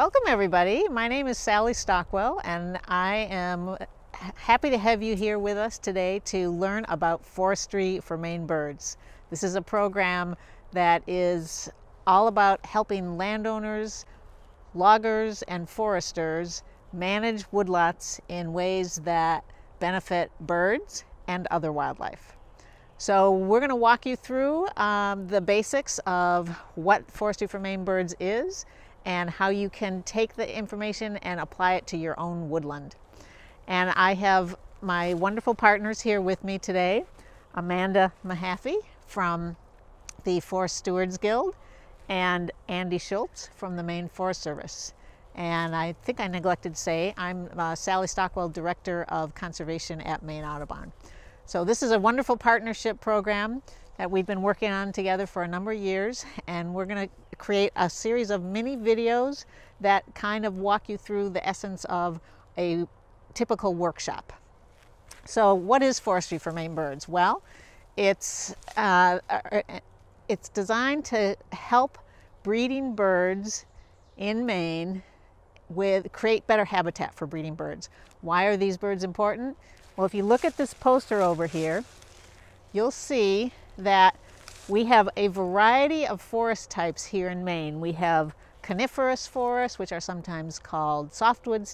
Welcome everybody. My name is Sally Stockwell and I am happy to have you here with us today to learn about forestry for Maine birds. This is a program that is all about helping landowners, loggers, and foresters manage woodlots in ways that benefit birds and other wildlife. So we're going to walk you through um, the basics of what Forestry for Maine Birds is and how you can take the information and apply it to your own woodland. And I have my wonderful partners here with me today, Amanda Mahaffey from the Forest Stewards Guild and Andy Schultz from the Maine Forest Service. And I think I neglected to say, I'm uh, Sally Stockwell, Director of Conservation at Maine Audubon. So this is a wonderful partnership program that we've been working on together for a number of years and we're going to create a series of mini videos that kind of walk you through the essence of a typical workshop. So what is forestry for Maine birds? Well, it's, uh, uh, it's designed to help breeding birds in Maine with create better habitat for breeding birds. Why are these birds important? Well, if you look at this poster over here, you'll see that we have a variety of forest types here in Maine. We have coniferous forests, which are sometimes called softwood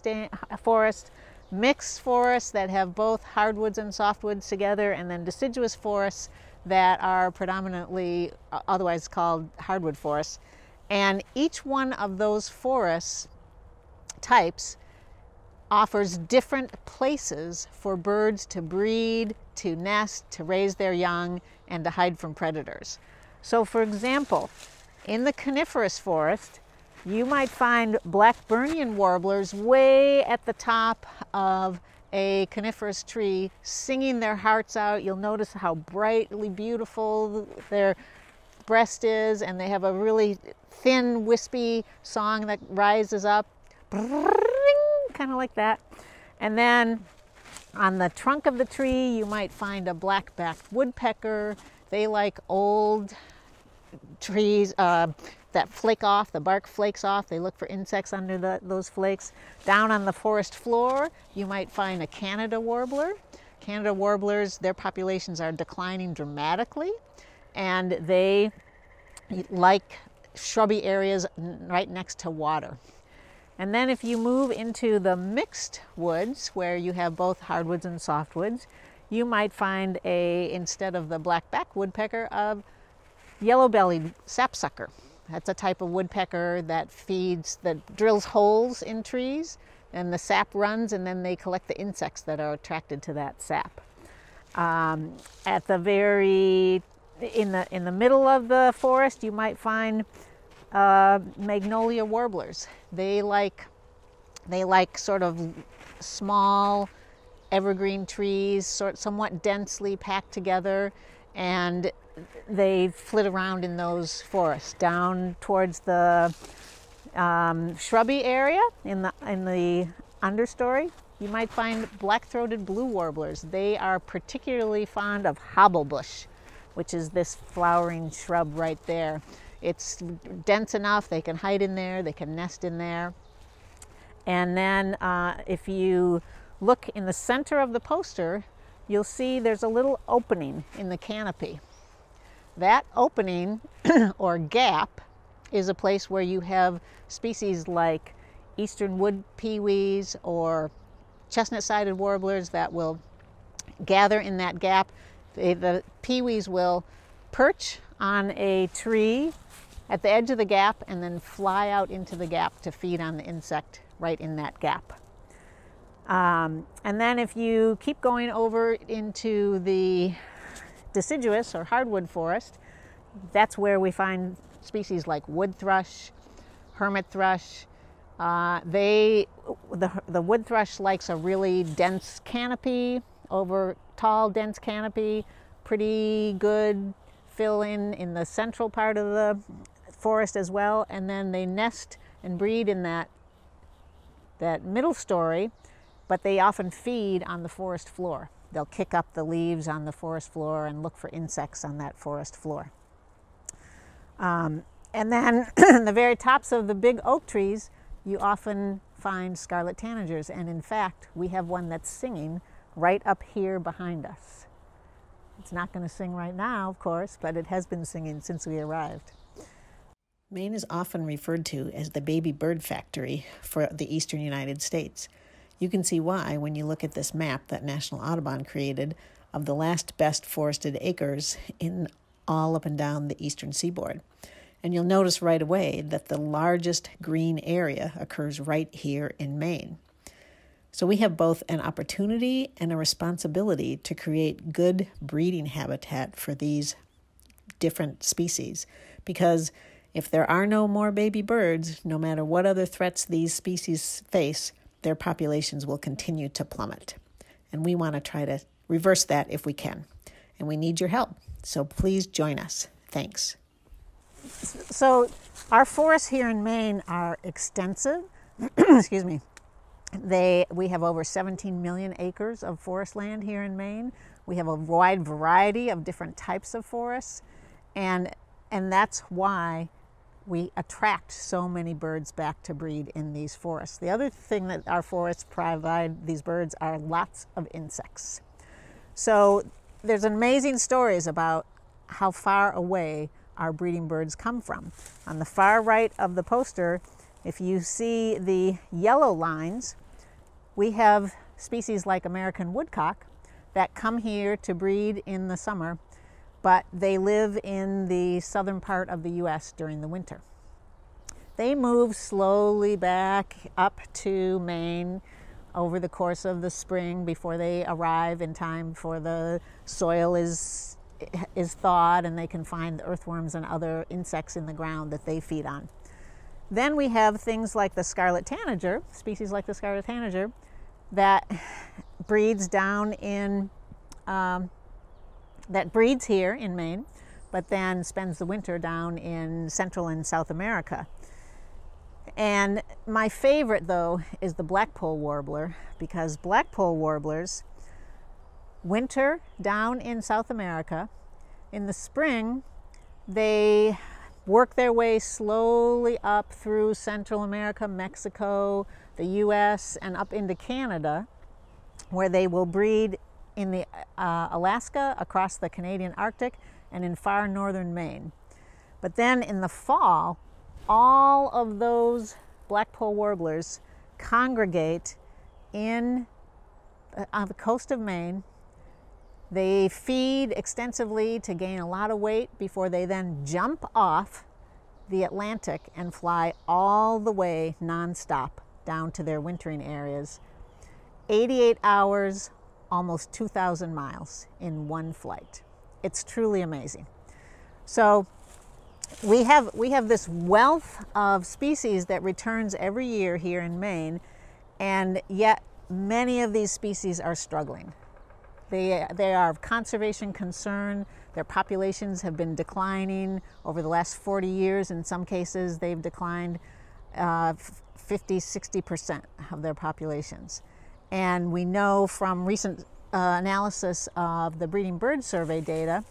forests, mixed forests that have both hardwoods and softwoods together, and then deciduous forests that are predominantly uh, otherwise called hardwood forests. And each one of those forest types offers different places for birds to breed, to nest, to raise their young, and to hide from predators. So for example, in the coniferous forest, you might find Blackburnian warblers way at the top of a coniferous tree singing their hearts out. You'll notice how brightly beautiful their breast is and they have a really thin wispy song that rises up kind of like that and then on the trunk of the tree, you might find a black-backed woodpecker. They like old trees uh, that flake off, the bark flakes off. They look for insects under the, those flakes. Down on the forest floor, you might find a Canada warbler. Canada warblers, their populations are declining dramatically, and they like shrubby areas right next to water. And then if you move into the mixed woods, where you have both hardwoods and softwoods, you might find a, instead of the black-backed woodpecker, a yellow-bellied sapsucker. That's a type of woodpecker that feeds, that drills holes in trees, and the sap runs, and then they collect the insects that are attracted to that sap. Um, at the very, in the, in the middle of the forest, you might find uh, magnolia warblers. They like, they like sort of small evergreen trees, sort somewhat densely packed together, and they flit around in those forests down towards the um, shrubby area in the in the understory. You might find black-throated blue warblers. They are particularly fond of hobblebush, which is this flowering shrub right there. It's dense enough, they can hide in there, they can nest in there. And then uh, if you look in the center of the poster, you'll see there's a little opening in the canopy. That opening or gap is a place where you have species like eastern wood peewees or chestnut-sided warblers that will gather in that gap. They, the peewees will perch on a tree at the edge of the gap and then fly out into the gap to feed on the insect right in that gap. Um, and then if you keep going over into the deciduous or hardwood forest, that's where we find species like wood thrush, hermit thrush. Uh, they, the, the wood thrush likes a really dense canopy over tall, dense canopy, pretty good fill in in the central part of the forest as well, and then they nest and breed in that, that middle story, but they often feed on the forest floor. They'll kick up the leaves on the forest floor and look for insects on that forest floor. Um, and then the very tops of the big oak trees, you often find scarlet tanagers. And in fact, we have one that's singing right up here behind us. It's not going to sing right now, of course, but it has been singing since we arrived. Maine is often referred to as the baby bird factory for the eastern United States. You can see why when you look at this map that National Audubon created of the last best forested acres in all up and down the eastern seaboard. And you'll notice right away that the largest green area occurs right here in Maine. So we have both an opportunity and a responsibility to create good breeding habitat for these different species because if there are no more baby birds, no matter what other threats these species face, their populations will continue to plummet. And we want to try to reverse that if we can. And we need your help. So please join us. Thanks. So, our forests here in Maine are extensive. Excuse me. They, we have over 17 million acres of forest land here in Maine. We have a wide variety of different types of forests, and, and that's why we attract so many birds back to breed in these forests. The other thing that our forests provide these birds are lots of insects. So there's amazing stories about how far away our breeding birds come from. On the far right of the poster, if you see the yellow lines, we have species like American woodcock that come here to breed in the summer but they live in the southern part of the US during the winter. They move slowly back up to Maine over the course of the spring before they arrive in time for the soil is is thawed and they can find earthworms and other insects in the ground that they feed on. Then we have things like the scarlet tanager, species like the scarlet tanager, that breeds down in um, that breeds here in Maine, but then spends the winter down in Central and South America. And my favorite, though, is the blackpoll warbler because blackpoll warblers winter down in South America. In the spring, they work their way slowly up through Central America, Mexico, the US, and up into Canada, where they will breed in the uh, Alaska, across the Canadian Arctic, and in far northern Maine. But then in the fall, all of those blackpoll warblers congregate in uh, on the coast of Maine. They feed extensively to gain a lot of weight before they then jump off the Atlantic and fly all the way nonstop down to their wintering areas. 88 hours almost 2,000 miles in one flight. It's truly amazing. So we have, we have this wealth of species that returns every year here in Maine, and yet many of these species are struggling. They, they are of conservation concern. Their populations have been declining over the last 40 years. In some cases, they've declined uh, 50, 60% of their populations. And we know from recent uh, analysis of the breeding bird survey data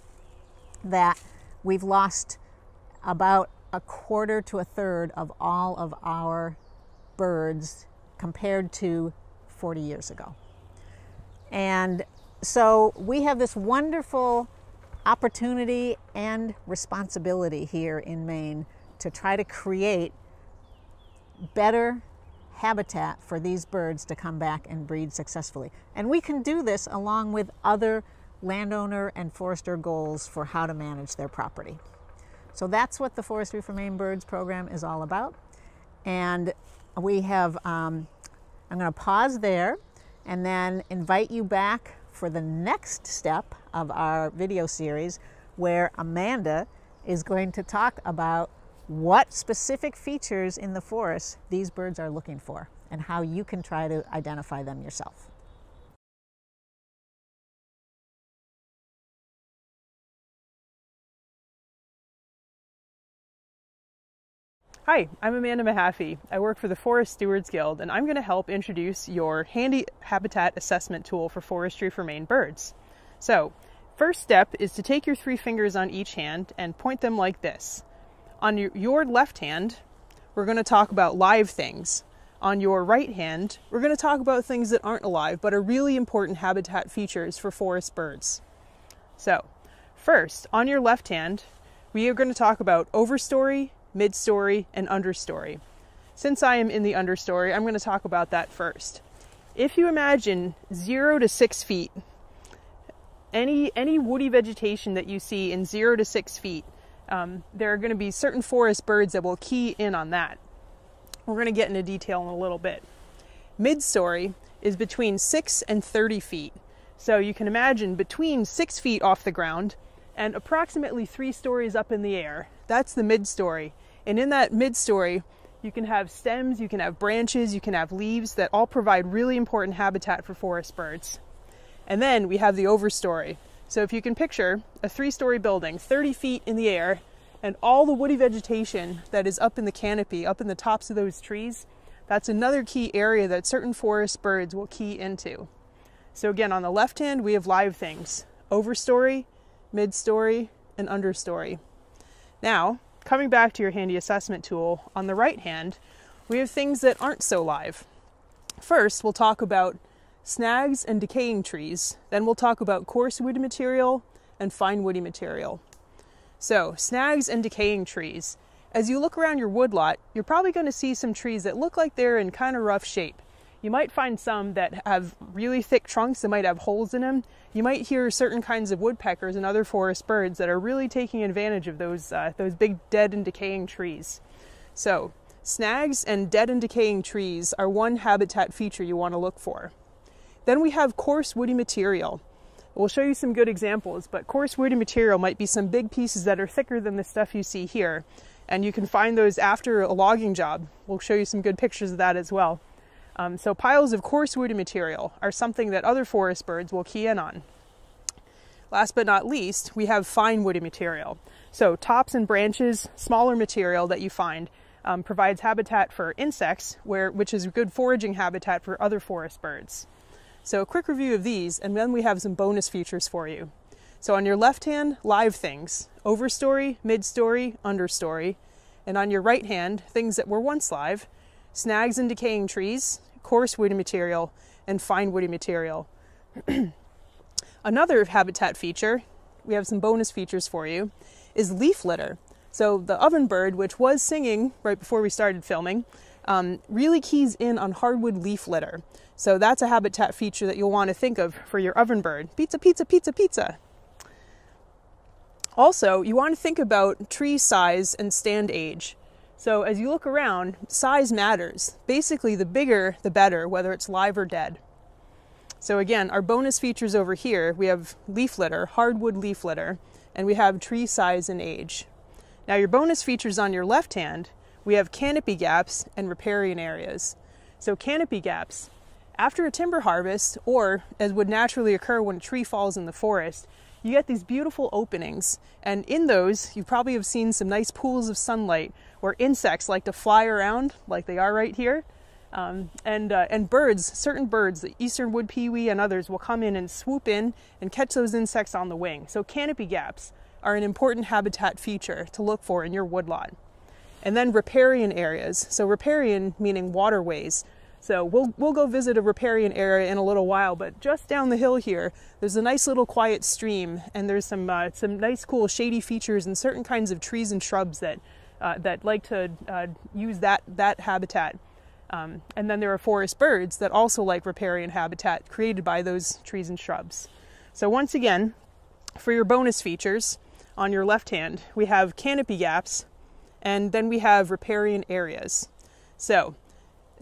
that we've lost about a quarter to a third of all of our birds compared to 40 years ago. And so we have this wonderful opportunity and responsibility here in Maine to try to create better habitat for these birds to come back and breed successfully. And we can do this along with other landowner and forester goals for how to manage their property. So that's what the Forestry for Maine Birds program is all about. And we have, um, I'm going to pause there and then invite you back for the next step of our video series where Amanda is going to talk about what specific features in the forest these birds are looking for and how you can try to identify them yourself. Hi, I'm Amanda Mahaffey. I work for the Forest Stewards Guild and I'm going to help introduce your handy habitat assessment tool for forestry for Maine birds. So, first step is to take your three fingers on each hand and point them like this. On your left hand, we're going to talk about live things. On your right hand, we're going to talk about things that aren't alive but are really important habitat features for forest birds. So, first, on your left hand, we are going to talk about overstory, midstory, and understory. Since I am in the understory, I'm going to talk about that first. If you imagine zero to six feet, any any woody vegetation that you see in zero to six feet, um, there are going to be certain forest birds that will key in on that. We're going to get into detail in a little bit. Midstory is between 6 and 30 feet. So you can imagine between 6 feet off the ground and approximately 3 stories up in the air. That's the midstory. And in that midstory, you can have stems, you can have branches, you can have leaves that all provide really important habitat for forest birds. And then we have the overstory. So if you can picture a three story building, 30 feet in the air, and all the woody vegetation that is up in the canopy, up in the tops of those trees, that's another key area that certain forest birds will key into. So again, on the left hand, we have live things overstory, midstory, and understory. Now, coming back to your handy assessment tool, on the right hand, we have things that aren't so live. First, we'll talk about snags and decaying trees. Then we'll talk about coarse woody material and fine woody material. So, snags and decaying trees. As you look around your woodlot, you're probably going to see some trees that look like they're in kind of rough shape. You might find some that have really thick trunks that might have holes in them. You might hear certain kinds of woodpeckers and other forest birds that are really taking advantage of those, uh, those big dead and decaying trees. So, snags and dead and decaying trees are one habitat feature you want to look for. Then we have coarse woody material. We'll show you some good examples, but coarse woody material might be some big pieces that are thicker than the stuff you see here. And you can find those after a logging job. We'll show you some good pictures of that as well. Um, so piles of coarse woody material are something that other forest birds will key in on. Last but not least, we have fine woody material. So tops and branches, smaller material that you find, um, provides habitat for insects, where, which is a good foraging habitat for other forest birds. So a quick review of these, and then we have some bonus features for you. So on your left hand, live things, overstory, midstory, understory. And on your right hand, things that were once live, snags and decaying trees, coarse woody material, and fine woody material. Another habitat feature, we have some bonus features for you, is leaf litter. So the ovenbird, which was singing right before we started filming, um, really keys in on hardwood leaf litter. So that's a habitat feature that you'll want to think of for your ovenbird. Pizza, pizza, pizza, pizza. Also, you want to think about tree size and stand age. So as you look around, size matters. Basically, the bigger, the better, whether it's live or dead. So again, our bonus features over here, we have leaf litter, hardwood leaf litter, and we have tree size and age. Now your bonus features on your left hand, we have canopy gaps and riparian areas. So canopy gaps, after a timber harvest, or as would naturally occur when a tree falls in the forest, you get these beautiful openings. And in those, you probably have seen some nice pools of sunlight where insects like to fly around, like they are right here. Um, and, uh, and birds, certain birds, the eastern wood pewee and others, will come in and swoop in and catch those insects on the wing. So, canopy gaps are an important habitat feature to look for in your woodlot. And then riparian areas. So, riparian meaning waterways so we'll we'll go visit a riparian area in a little while, but just down the hill here, there's a nice little quiet stream, and there's some uh, some nice, cool, shady features and certain kinds of trees and shrubs that uh, that like to uh, use that that habitat. Um, and then there are forest birds that also like riparian habitat created by those trees and shrubs. So once again, for your bonus features, on your left hand, we have canopy gaps, and then we have riparian areas. So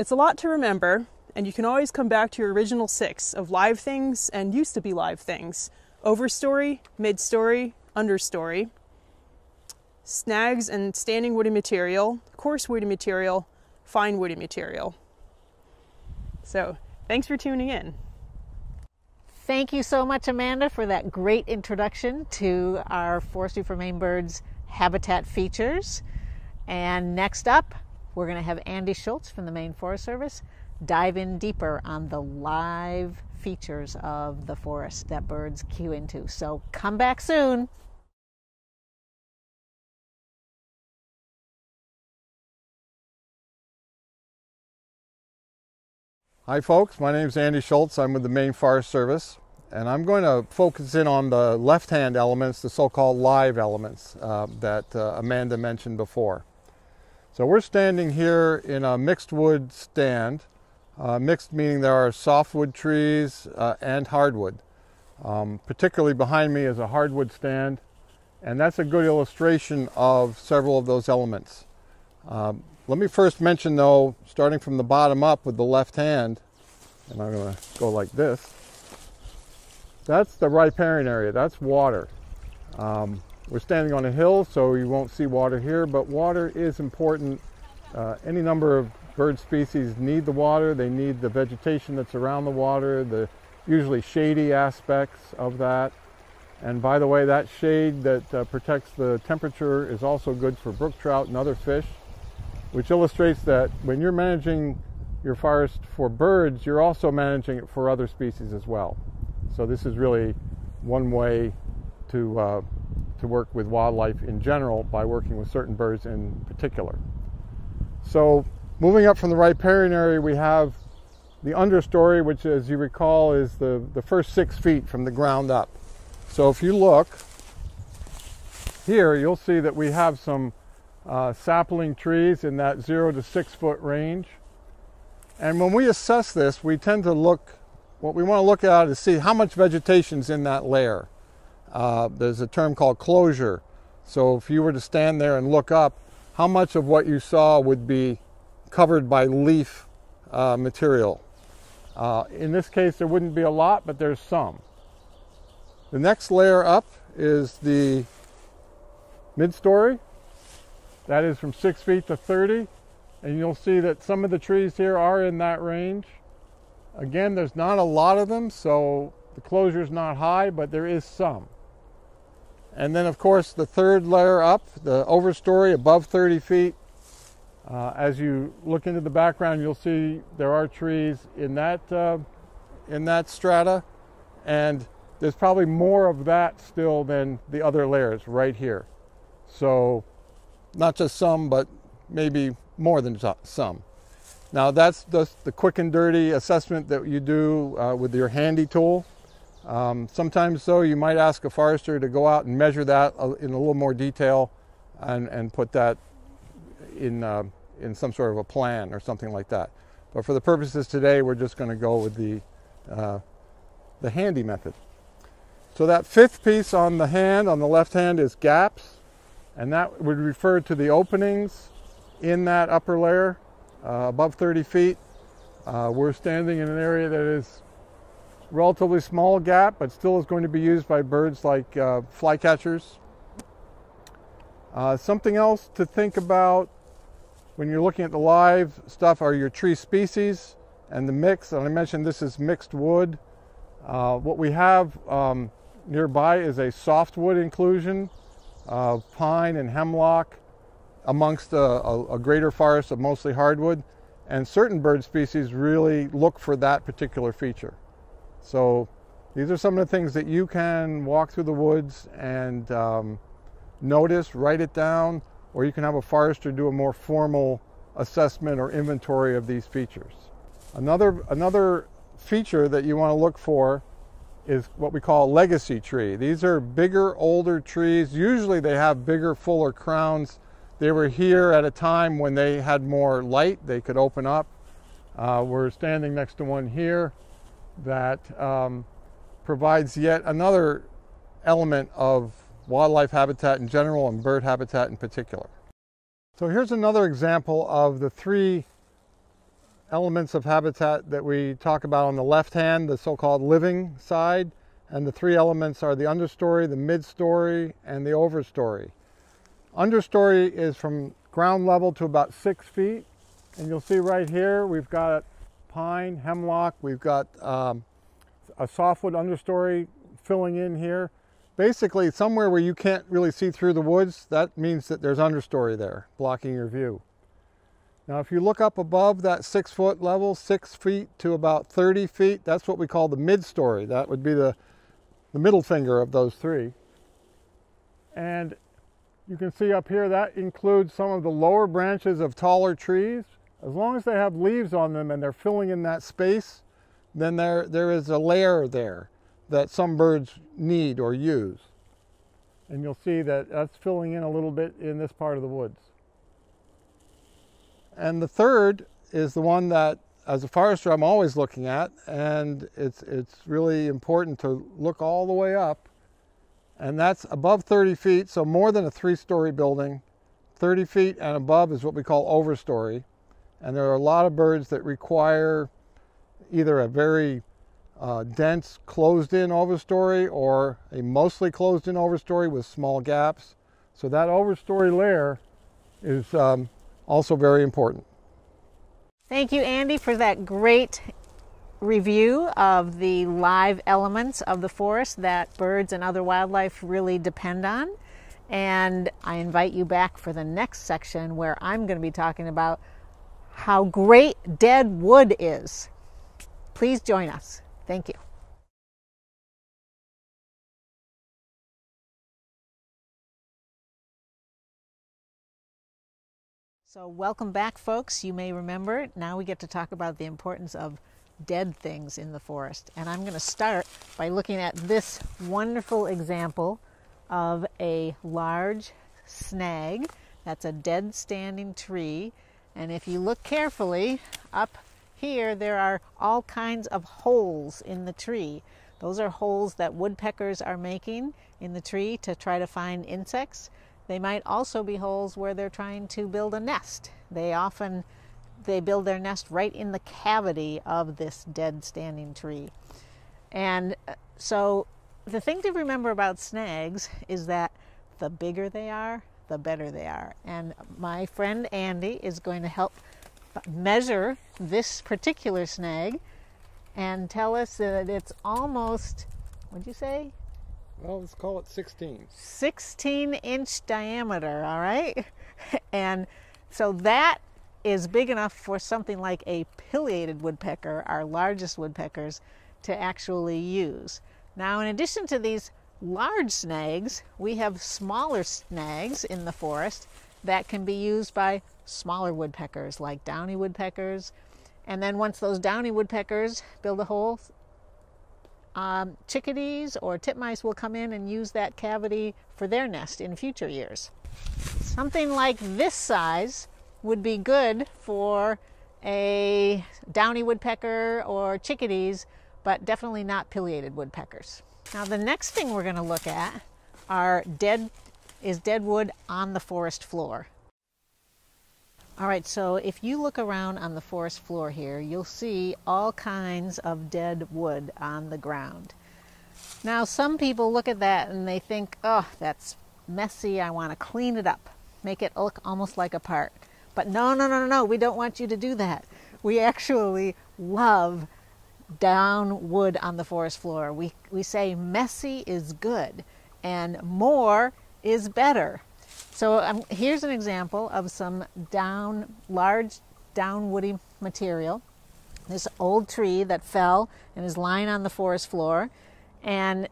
it's a lot to remember, and you can always come back to your original six of live things and used to be live things overstory, midstory, understory, snags and standing woody material, coarse woody material, fine woody material. So, thanks for tuning in. Thank you so much, Amanda, for that great introduction to our Forestry for Maine Birds habitat features. And next up, we're going to have Andy Schultz from the Maine Forest Service dive in deeper on the live features of the forest that birds cue into. So come back soon. Hi folks, my name is Andy Schultz. I'm with the Maine Forest Service and I'm going to focus in on the left-hand elements, the so-called live elements uh, that uh, Amanda mentioned before. So we're standing here in a mixed wood stand, uh, mixed meaning there are softwood trees uh, and hardwood. Um, particularly behind me is a hardwood stand and that's a good illustration of several of those elements. Um, let me first mention though, starting from the bottom up with the left hand, and I'm going to go like this. That's the riparian area, that's water. Um, we're standing on a hill, so you won't see water here, but water is important. Uh, any number of bird species need the water, they need the vegetation that's around the water, the usually shady aspects of that. And by the way, that shade that uh, protects the temperature is also good for brook trout and other fish which illustrates that when you're managing your forest for birds, you're also managing it for other species as well. So this is really one way to, uh, to work with wildlife in general by working with certain birds in particular. So moving up from the riparian area, we have the understory, which as you recall is the, the first six feet from the ground up. So if you look here, you'll see that we have some uh, sapling trees in that zero to six foot range. And when we assess this, we tend to look, what we want to look at is see how much vegetation is in that layer. Uh, there's a term called closure. So if you were to stand there and look up, how much of what you saw would be covered by leaf uh, material? Uh, in this case, there wouldn't be a lot, but there's some. The next layer up is the mid-story. That is from 6 feet to 30. And you'll see that some of the trees here are in that range. Again, there's not a lot of them, so the closure is not high, but there is some. And then, of course, the third layer up, the overstory above 30 feet. Uh, as you look into the background, you'll see there are trees in that uh, in that strata, and there's probably more of that still than the other layers right here. So not just some, but maybe more than some. Now that's just the quick and dirty assessment that you do uh, with your handy tool. Um, sometimes though you might ask a forester to go out and measure that in a little more detail and, and put that in, uh, in some sort of a plan or something like that. But for the purposes today, we're just going to go with the, uh, the handy method. So that fifth piece on the hand, on the left hand, is gaps and that would refer to the openings in that upper layer uh, above 30 feet. Uh, we're standing in an area that is relatively small gap, but still is going to be used by birds like uh, flycatchers. Uh, something else to think about when you're looking at the live stuff are your tree species and the mix. And I mentioned this is mixed wood. Uh, what we have um, nearby is a softwood inclusion uh, pine and hemlock amongst a, a, a, greater forest of mostly hardwood. And certain bird species really look for that particular feature. So these are some of the things that you can walk through the woods and um, notice, write it down, or you can have a forester do a more formal assessment or inventory of these features. Another, another feature that you want to look for is what we call a legacy tree. These are bigger, older trees. Usually they have bigger, fuller crowns. They were here at a time when they had more light. They could open up. Uh, we're standing next to one here that um, provides yet another element of wildlife habitat in general and bird habitat in particular. So here's another example of the three elements of habitat that we talk about on the left hand, the so-called living side, and the three elements are the understory, the midstory, and the overstory. Understory is from ground level to about six feet, and you'll see right here we've got pine, hemlock, we've got um, a softwood understory filling in here. Basically, somewhere where you can't really see through the woods, that means that there's understory there, blocking your view. Now if you look up above that six foot level, six feet to about 30 feet, that's what we call the mid-story. That would be the, the middle finger of those three. And you can see up here that includes some of the lower branches of taller trees. As long as they have leaves on them and they're filling in that space, then there, there is a layer there that some birds need or use. And you'll see that that's filling in a little bit in this part of the woods. And the third is the one that, as a forester, I'm always looking at, and it's, it's really important to look all the way up. And that's above 30 feet, so more than a three-story building. 30 feet and above is what we call overstory. And there are a lot of birds that require either a very uh, dense closed-in overstory or a mostly closed-in overstory with small gaps. So that overstory layer is um, also very important. Thank you, Andy, for that great review of the live elements of the forest that birds and other wildlife really depend on. And I invite you back for the next section where I'm going to be talking about how great dead wood is. Please join us. Thank you. So, welcome back, folks. You may remember now we get to talk about the importance of dead things in the forest. And I'm going to start by looking at this wonderful example of a large snag. That's a dead standing tree. And if you look carefully up here, there are all kinds of holes in the tree. Those are holes that woodpeckers are making in the tree to try to find insects. They might also be holes where they're trying to build a nest. They often they build their nest right in the cavity of this dead standing tree. And uh, so the thing to remember about snags is that the bigger they are, the better they are. And my friend Andy is going to help measure this particular snag and tell us that it's almost, what'd you say? Well, let's call it 16. 16 inch diameter, all right? And so that is big enough for something like a pileated woodpecker, our largest woodpeckers, to actually use. Now, in addition to these large snags, we have smaller snags in the forest that can be used by smaller woodpeckers like downy woodpeckers. And then once those downy woodpeckers build a hole, um, chickadees or titmice will come in and use that cavity for their nest in future years. Something like this size would be good for a downy woodpecker or chickadees, but definitely not pileated woodpeckers. Now the next thing we're going to look at are dead is dead wood on the forest floor. All right, so if you look around on the forest floor here, you'll see all kinds of dead wood on the ground. Now, some people look at that and they think, oh, that's messy. I want to clean it up, make it look almost like a park. But no, no, no, no, no, we don't want you to do that. We actually love down wood on the forest floor. We, we say messy is good and more is better. So um, here's an example of some down, large down woody material. This old tree that fell and is lying on the forest floor. And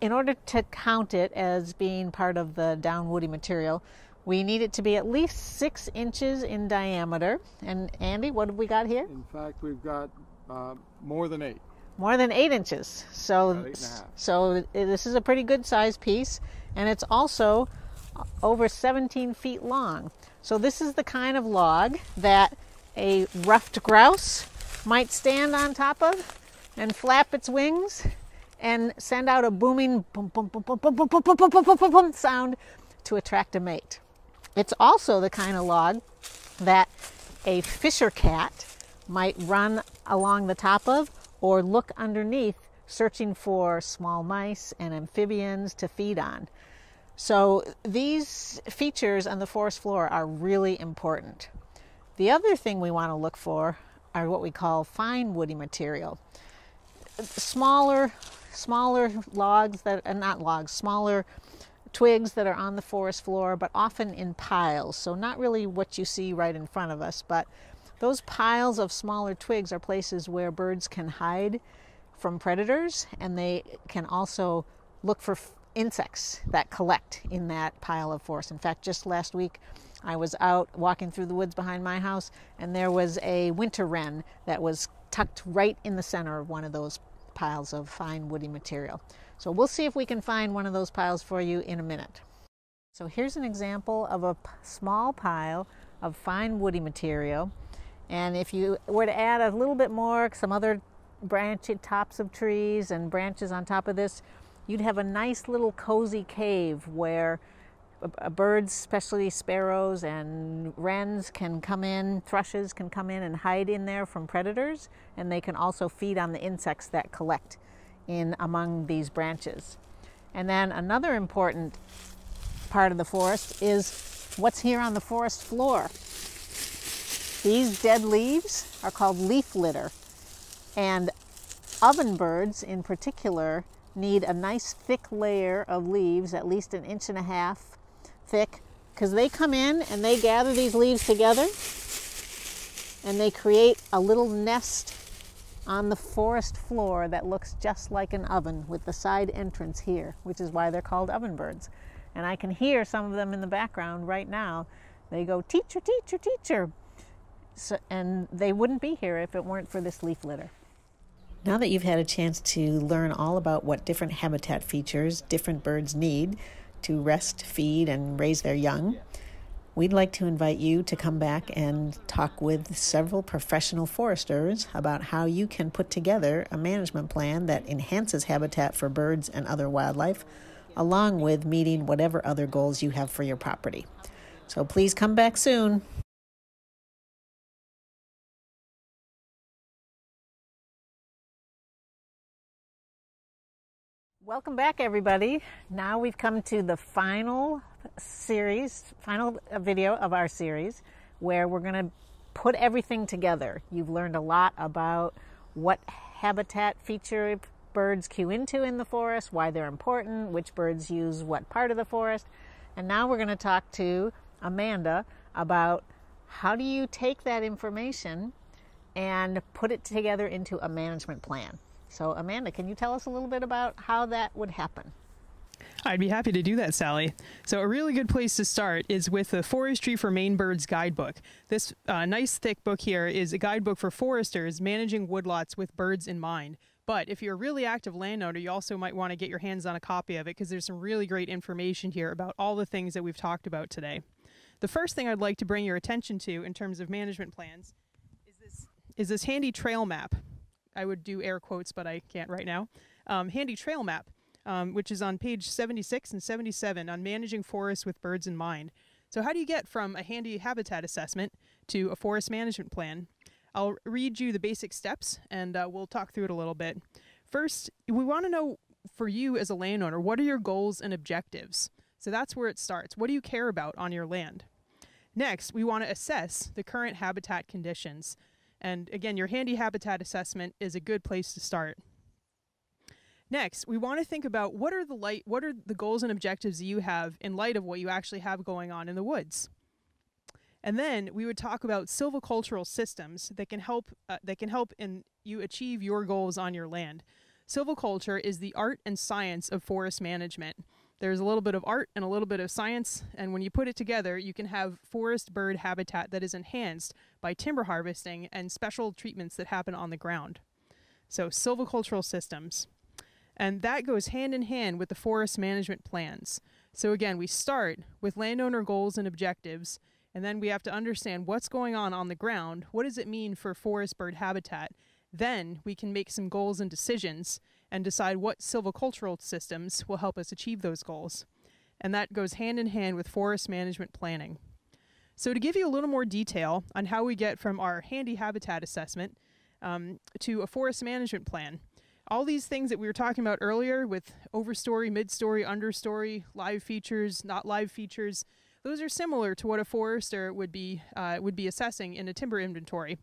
in order to count it as being part of the down woody material, we need it to be at least six inches in diameter. And Andy, what have we got here? In fact, we've got uh, more than eight. More than eight inches. So, eight so this is a pretty good size piece, and it's also over 17 feet long. So this is the kind of log that a ruffed grouse might stand on top of and flap its wings and send out a booming boom, boom, boom, boom, boom, boom, boom, boom, boom, boom, boom, boom sound to attract a mate. It's also the kind of log that a fisher cat might run along the top of or look underneath searching for small mice and amphibians to feed on. So these features on the forest floor are really important. The other thing we want to look for are what we call fine woody material. Smaller, smaller logs that are uh, not logs, smaller twigs that are on the forest floor, but often in piles. So not really what you see right in front of us, but those piles of smaller twigs are places where birds can hide from predators and they can also look for insects that collect in that pile of forest. In fact, just last week I was out walking through the woods behind my house and there was a winter wren that was tucked right in the center of one of those piles of fine woody material. So we'll see if we can find one of those piles for you in a minute. So here's an example of a small pile of fine woody material. And if you were to add a little bit more, some other branch tops of trees and branches on top of this, you'd have a nice little cozy cave where birds, especially sparrows and wrens, can come in, thrushes can come in and hide in there from predators, and they can also feed on the insects that collect in among these branches. And then another important part of the forest is what's here on the forest floor. These dead leaves are called leaf litter. And ovenbirds in particular need a nice thick layer of leaves, at least an inch and a half thick, because they come in and they gather these leaves together and they create a little nest on the forest floor that looks just like an oven with the side entrance here, which is why they're called ovenbirds. And I can hear some of them in the background right now. They go, teacher, teacher, teacher. So, and they wouldn't be here if it weren't for this leaf litter. Now that you've had a chance to learn all about what different habitat features different birds need to rest, feed, and raise their young, we'd like to invite you to come back and talk with several professional foresters about how you can put together a management plan that enhances habitat for birds and other wildlife along with meeting whatever other goals you have for your property. So please come back soon. Welcome back, everybody. Now we've come to the final series, final uh, video of our series, where we're going to put everything together. You've learned a lot about what habitat feature birds cue into in the forest, why they're important, which birds use what part of the forest. And now we're going to talk to Amanda about how do you take that information and put it together into a management plan. So, Amanda, can you tell us a little bit about how that would happen? I'd be happy to do that, Sally. So, a really good place to start is with the Forestry for Maine Birds guidebook. This uh, nice thick book here is a guidebook for foresters managing woodlots with birds in mind. But if you're a really active landowner, you also might want to get your hands on a copy of it because there's some really great information here about all the things that we've talked about today. The first thing I'd like to bring your attention to in terms of management plans is this, is this handy trail map. I would do air quotes, but I can't right now. Um, handy trail map, um, which is on page 76 and 77 on managing forests with birds in mind. So, how do you get from a handy habitat assessment to a forest management plan? I'll read you the basic steps and uh, we'll talk through it a little bit. First, we want to know for you as a landowner, what are your goals and objectives? So that's where it starts. What do you care about on your land? Next, we want to assess the current habitat conditions. And again, your handy habitat assessment is a good place to start. Next, we want to think about what are the light what are the goals and objectives you have in light of what you actually have going on in the woods. And then we would talk about silvicultural systems that can help uh, that can help in you achieve your goals on your land. Silviculture is the art and science of forest management. There's a little bit of art and a little bit of science, and when you put it together, you can have forest bird habitat that is enhanced by timber harvesting and special treatments that happen on the ground. So, silvicultural systems. And that goes hand in hand with the forest management plans. So, again, we start with landowner goals and objectives and then we have to understand what's going on on the ground. What does it mean for forest bird habitat? Then we can make some goals and decisions and decide what silvicultural systems will help us achieve those goals. And that goes hand in hand with forest management planning. So, to give you a little more detail on how we get from our handy habitat assessment um, to a forest management plan, all these things that we were talking about earlier with overstory, midstory, understory, live features, not live features, those are similar to what a forester would be uh, would be assessing in a timber inventory.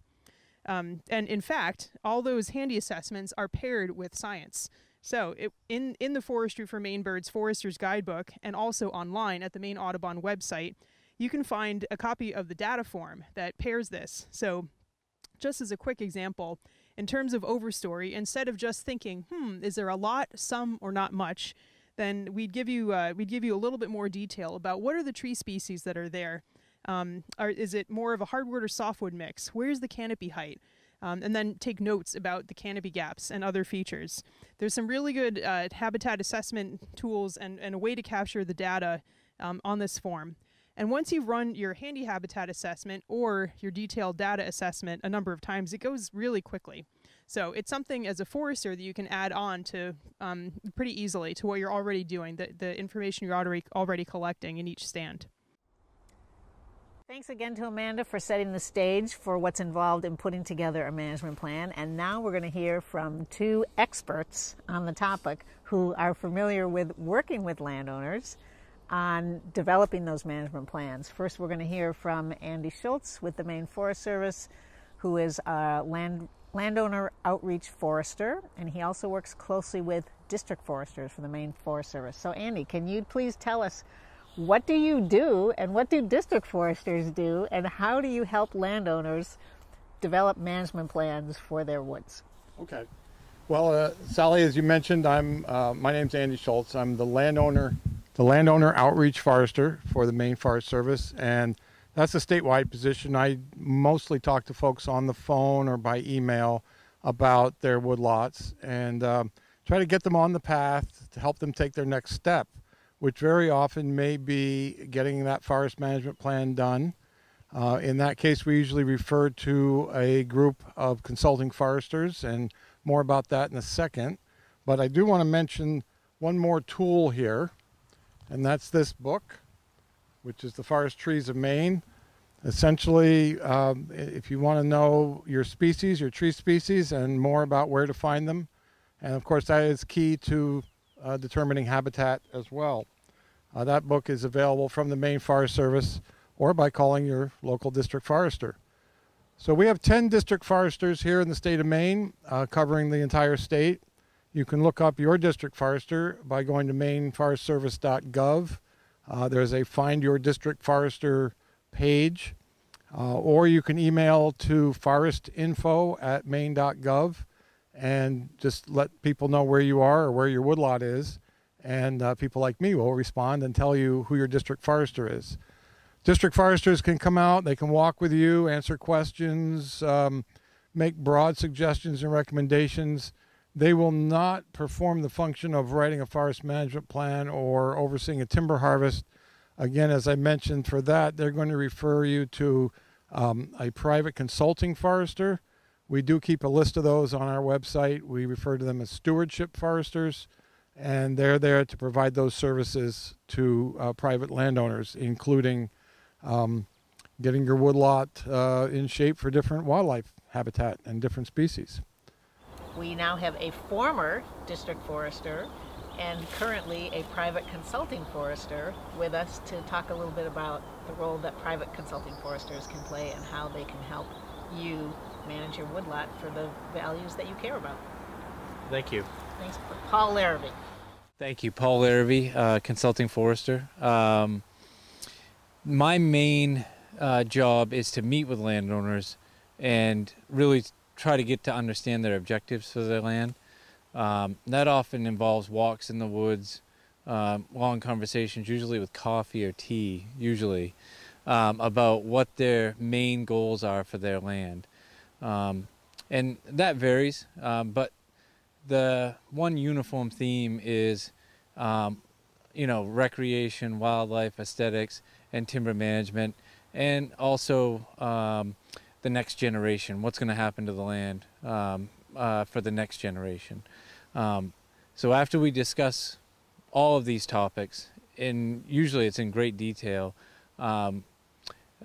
Um, and in fact, all those handy assessments are paired with science. So it, in in the Forestry for Maine Birds Forester's Guidebook and also online at the Maine Audubon website, you can find a copy of the data form that pairs this. So just as a quick example, in terms of overstory, instead of just thinking, hmm, is there a lot, some, or not much, then we'd give you uh, we'd give you a little bit more detail about what are the tree species that are there. Um, are, is it more of a hardwood or softwood mix? Where's the canopy height? Um, and then take notes about the canopy gaps and other features. There's some really good uh, habitat assessment tools and, and a way to capture the data um, on this form. And once you've run your handy habitat assessment or your detailed data assessment a number of times, it goes really quickly. So it's something as a forester that you can add on to um, pretty easily to what you're already doing, the, the information you're already, already collecting in each stand. Thanks again to Amanda for setting the stage for what's involved in putting together a management plan. And now we're going to hear from two experts on the topic who are familiar with working with landowners on developing those management plans. First, we're going to hear from Andy Schultz with the Maine Forest Service, who is a land, landowner outreach forester, and he also works closely with district foresters for the Maine Forest Service. So, Andy, can you please tell us what do you do and what do district foresters do and how do you help landowners develop management plans for their woods? Okay. Well, uh, Sally, as you mentioned, I'm uh, my name's Andy Schultz. I'm the landowner, the landowner outreach forester for the Maine Forest Service, and that's a statewide position. I mostly talk to folks on the phone or by email about their woodlots and um, try to get them on the path to help them take their next step which very often may be getting that forest management plan done. Uh, in that case, we usually refer to a group of consulting foresters, and more about that in a second. But I do want to mention one more tool here, and that's this book, which is the Forest Trees of Maine. Essentially, um, if you want to know your species, your tree species, and more about where to find them, and of course, that is key to uh, determining habitat as well. Uh, that book is available from the Maine Forest Service or by calling your local district forester. So we have 10 district foresters here in the state of Maine uh, covering the entire state. You can look up your district forester by going to maineforestservice.gov. Uh, there's a Find Your District Forester page, uh, or you can email to forestinfo at maine.gov and just let people know where you are or where your woodlot is. And uh, people like me will respond and tell you who your district forester is. District foresters can come out, they can walk with you, answer questions, um, make broad suggestions and recommendations. They will not perform the function of writing a forest management plan or overseeing a timber harvest. Again, as I mentioned, for that, they're going to refer you to um, a private consulting forester we do keep a list of those on our website. We refer to them as stewardship foresters, and they're there to provide those services to uh, private landowners, including um, getting your woodlot uh, in shape for different wildlife habitat and different species. We now have a former district forester and currently a private consulting forester with us to talk a little bit about the role that private consulting foresters can play and how they can help you manage your woodlot for the values that you care about. Thank you. Thanks, Paul Larrabee. Thank you, Paul Larrabee, uh, consulting forester. Um, my main uh, job is to meet with landowners and really try to get to understand their objectives for their land. Um, that often involves walks in the woods, um, long conversations, usually with coffee or tea, usually, um, about what their main goals are for their land. Um, and that varies, um, but the one uniform theme is, um, you know, recreation, wildlife, aesthetics, and timber management, and also um, the next generation. What's going to happen to the land um, uh, for the next generation? Um, so after we discuss all of these topics, and usually it's in great detail,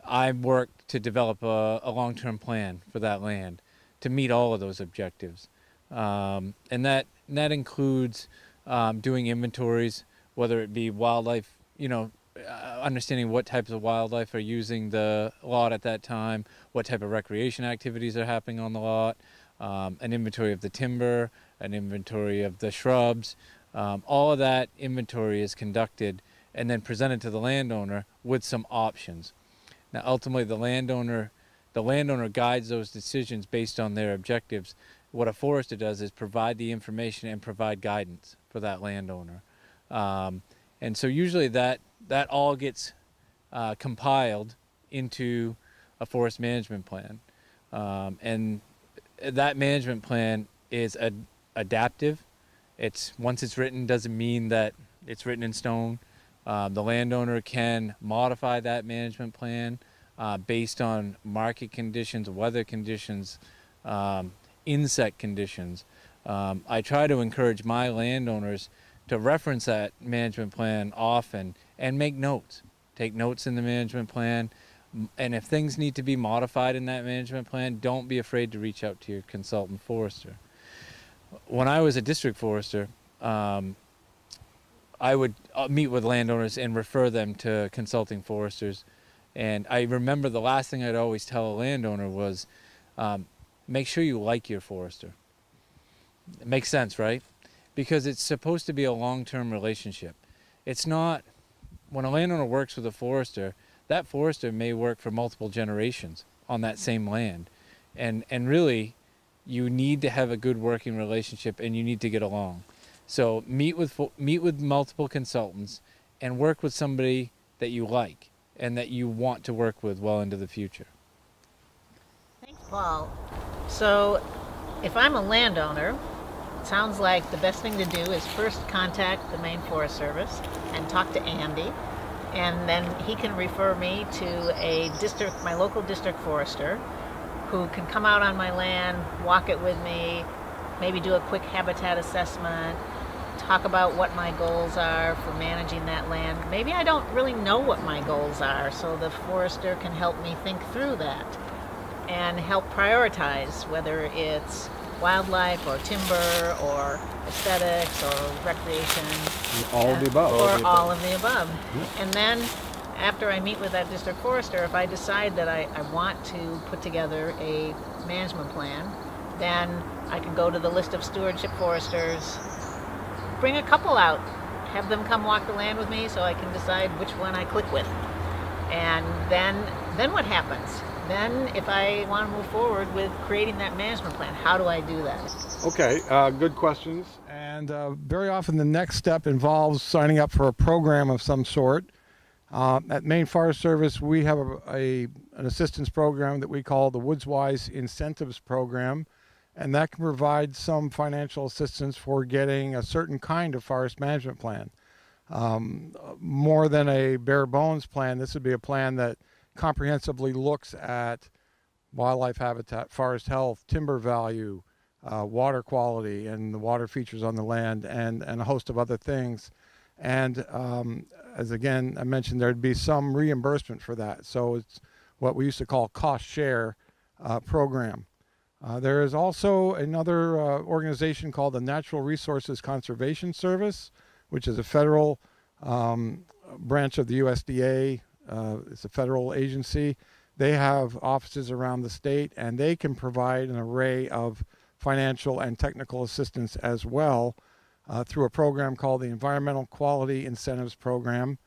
I worked to develop a, a long-term plan for that land to meet all of those objectives. Um, and that, and that includes um, doing inventories, whether it be wildlife, you know, uh, understanding what types of wildlife are using the lot at that time, what type of recreation activities are happening on the lot, um, an inventory of the timber, an inventory of the shrubs. Um, all of that inventory is conducted and then presented to the landowner with some options. Now, ultimately, the landowner, the landowner guides those decisions based on their objectives. What a forester does is provide the information and provide guidance for that landowner. Um, and so usually that that all gets uh, compiled into a forest management plan, um, and that management plan is ad- adaptive. It's once it's written doesn't mean that it's written in stone. Um, the landowner can modify that management plan uh, based on market conditions, weather conditions, um, insect conditions. Um, I try to encourage my landowners to reference that management plan often and make notes. Take notes in the management plan. And if things need to be modified in that management plan, don't be afraid to reach out to your consultant forester. When I was a district forester, um, I would uh, meet with landowners and refer them to consulting foresters. And I remember the last thing I'd always tell a landowner was um, make sure you like your forester. It makes sense, right? Because it's supposed to be a long term relationship. It's not, when a landowner works with a forester, that forester may work for multiple generations on that same land. And, and really, you need to have a good working relationship and you need to get along. So meet with meet with multiple consultants and work with somebody that you like and that you want to work with well into the future. Thanks, Paul. So, if I'm a landowner, it sounds like the best thing to do is first contact the Maine Forest Service and talk to Andy, and then he can refer me to a district, my local district forester, who can come out on my land, walk it with me, maybe do a quick habitat assessment, talk about what my goals are for managing that land. Maybe I don't really know what my goals are, so the forester can help me think through that and help prioritize whether it's wildlife or timber or aesthetics or recreation. All of the above. Or all of the above. And then after I meet with that district forester, if I decide that I, I want to put together a management plan, then I can go to the list of stewardship foresters bring a couple out, have them come walk the land with me so I can decide which one I click with. And then, then what happens? Then, if I want to move forward with creating that management plan, how do I do that? Okay, uh, good questions. And uh, very often the next step involves signing up for a program of some sort. Uh, at Maine Forest Service, we have a, a, an assistance program that we call the Woodswise Incentives Program and that can provide some financial assistance for getting a certain kind of forest management plan. Um, more than a bare bones plan, this would be a plan that comprehensively looks at wildlife habitat, forest health, timber value, uh, water quality, and the water features on the land, and, and a host of other things. And um, as again I mentioned, there'd be some reimbursement for that. So it's what we used to call cost share uh, program. Uh, there is also another uh, organization called the Natural Resources Conservation Service, which is a federal um, branch of the USDA. Uh, it's a federal agency. They have offices around the state and they can provide an array of financial and technical assistance as well uh, through a program called the Environmental Quality Incentives Program,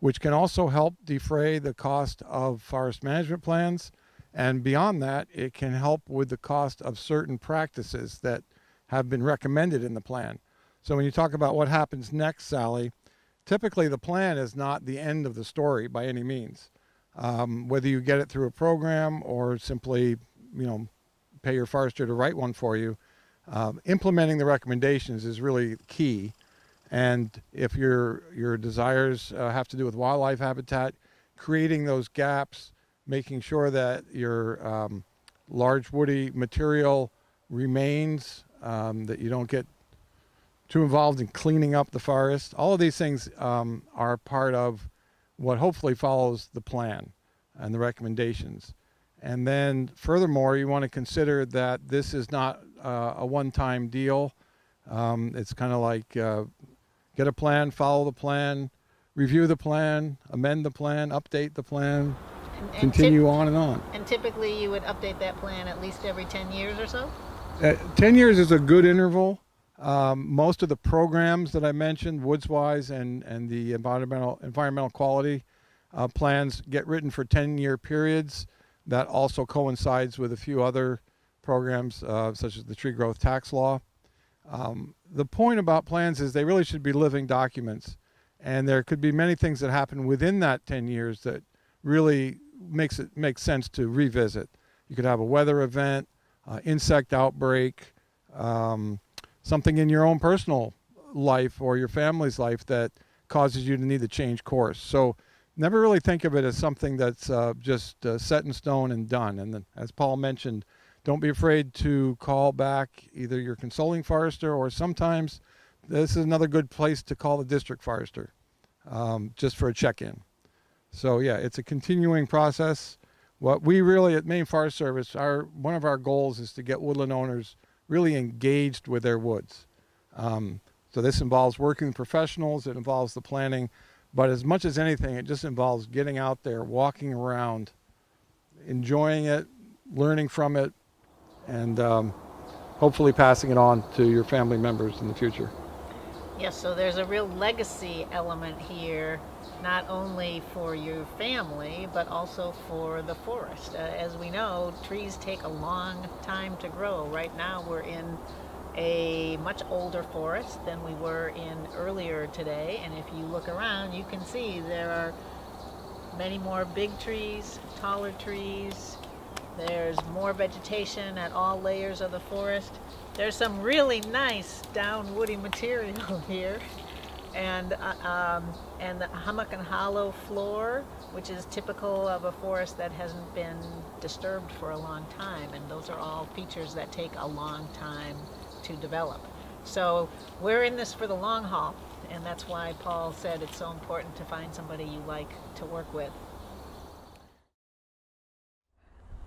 which can also help defray the cost of forest management plans and beyond that, it can help with the cost of certain practices that have been recommended in the plan. So when you talk about what happens next, Sally, typically the plan is not the end of the story by any means. Um, whether you get it through a program or simply, you know, pay your forester to write one for you, um, implementing the recommendations is really key. And if your your desires uh, have to do with wildlife habitat, creating those gaps making sure that your um, large woody material remains, um, that you don't get too involved in cleaning up the forest. All of these things um, are part of what hopefully follows the plan and the recommendations. And then, furthermore, you want to consider that this is not uh, a one time deal. Um, it's kind of like uh, get a plan, follow the plan, review the plan, amend the plan, update the plan, and, and continue on and on. And typically you would update that plan at least every 10 years or so? Uh, 10 years is a good interval. Um, most of the programs that I mentioned, Woodswise and, and the environmental, environmental quality uh, plans, get written for 10 year periods. That also coincides with a few other programs, uh, such as the tree growth tax law. Um, the point about plans is they really should be living documents, and there could be many things that happen within that 10 years that really makes it make sense to revisit. You could have a weather event, uh, insect outbreak, um, something in your own personal life or your family's life that causes you to need to change course. So never really think of it as something that's uh, just uh, set in stone and done. And then, as Paul mentioned, don't be afraid to call back either your consulting forester or sometimes this is another good place to call the district forester um, just for a check-in. So yeah, it's a continuing process. What we really at Maine Forest Service, our one of our goals is to get woodland owners really engaged with their woods. Um, so this involves working with professionals, it involves the planning, but as much as anything, it just involves getting out there, walking around, enjoying it, learning from it, and um, hopefully passing it on to your family members in the future. Yes, so there's a real legacy element here, not only for your family, but also for the forest. Uh, as we know, trees take a long time to grow. Right now, we're in a much older forest than we were in earlier today. And if you look around, you can see there are many more big trees, taller trees. There's more vegetation at all layers of the forest. There's some really nice down woody material here. And, uh, um, and the hummock and hollow floor, which is typical of a forest that hasn't been disturbed for a long time. And those are all features that take a long time to develop. So we're in this for the long haul, and that's why Paul said it's so important to find somebody you like to work with.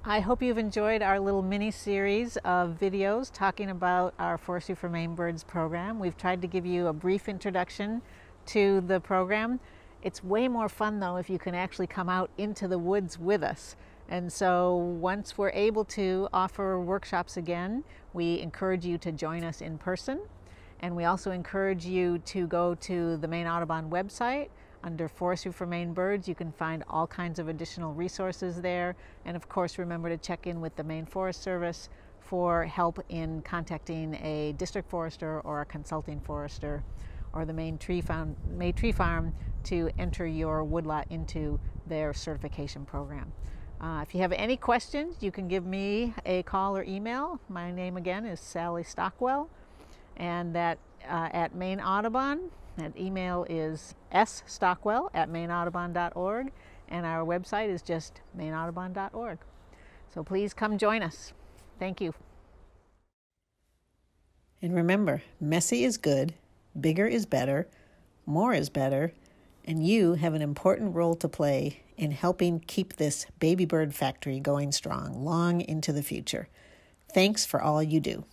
I hope you've enjoyed our little mini series of videos talking about our Forestry for Maine Birds program. We've tried to give you a brief introduction to the program. It's way more fun though if you can actually come out into the woods with us. And so once we're able to offer workshops again, we encourage you to join us in person. And we also encourage you to go to the Maine Audubon website. Under Forestry for Maine Birds, you can find all kinds of additional resources there. And of course, remember to check in with the Maine Forest Service for help in contacting a district forester or a consulting forester or the Maine Tree Farm, Maine Tree Farm to enter your woodlot into their certification program. Uh, if you have any questions, you can give me a call or email. My name again is Sally Stockwell, and that uh, at Maine Audubon. That email is sstockwell at maineaudubon.org, and our website is just maineaudubon.org. So please come join us. Thank you. And remember, messy is good, bigger is better, more is better, and you have an important role to play in helping keep this baby bird factory going strong long into the future. Thanks for all you do.